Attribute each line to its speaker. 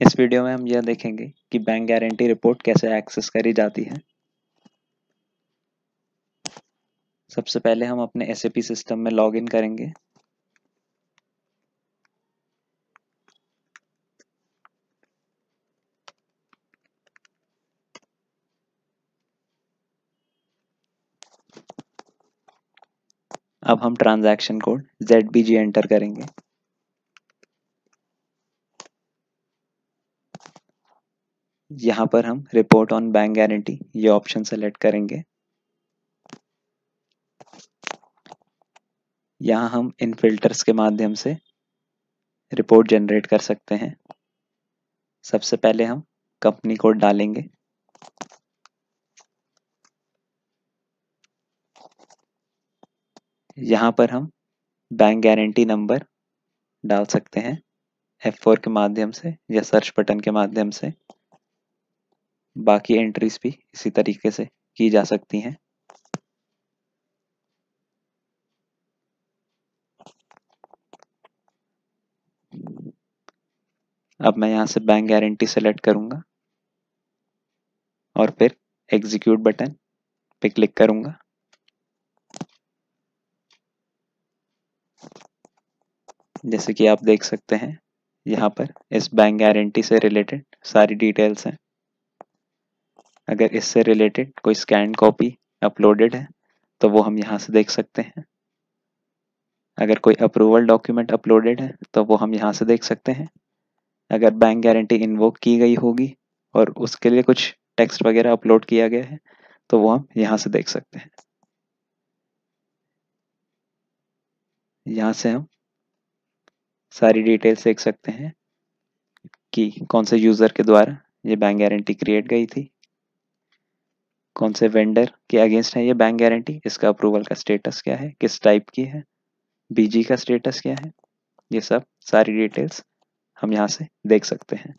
Speaker 1: इस वीडियो में हम यह देखेंगे कि बैंक गारंटी रिपोर्ट कैसे एक्सेस करी जाती है। सबसे पहले हम अपने एस सिस्टम में लॉगिन करेंगे। अब हम ट्रांजैक्शन कोड ZBG एंटर करेंगे। यहाँ पर हम रिपोर्ट ऑन बैंक गारंटी ये ऑप्शन सेलेक्ट करेंगे। यहाँ हम इन फिल्टर्स के माध्यम से रिपोर्ट जनरेट कर सकते हैं। सबसे पहले हम कंपनी कोड डालेंगे। यहाँ पर हम बैंक गारंटी नंबर डाल सकते हैं। F4 के माध्यम से या सर्च बटन के माध्यम से। बाकी एंट्रीज भी इसी तरीके से की जा सकती हैं। अब मैं यहाँ से बैंक गारंटी सेलेक्ट करूँगा और फिर एग्जीक्यूट बटन पे क्लिक करूँगा। जैसे कि आप देख सकते हैं, यहाँ पर इस बैंक गारंटी से रिलेटेड सारी डिटेल्स हैं। अगर इससे रिलेटेड कोई स्कैन कॉपी अपलोडेड है तो वो हम यहाँ से देख सकते हैं। अगर कोई अप्रूवल डॉक्यूमेंट अपलोडेड है तो वो हम यहाँ से देख सकते हैं। अगर बैंक गारंटी इन्वोक की गई होगी और उसके लिए कुछ टेक्स्ट वगैरह अपलोड किया गया है तो वो हम यहाँ से देख सकते हैं। यहाँ से हम सारी डिटेल्स देख सकते हैं कि कौन से यूज़र के द्वारा ये बैंक गारंटी क्रिएट गई थी। कौन से वेंडर के अगेंस्ट है ये बैंक गारंटी इसका अप्रूवल का स्टेटस क्या है? किस टाइप की है? बीजी का स्टेटस क्या है? ये सब सारी डिटेल्स हम यहाँ से देख सकते हैं।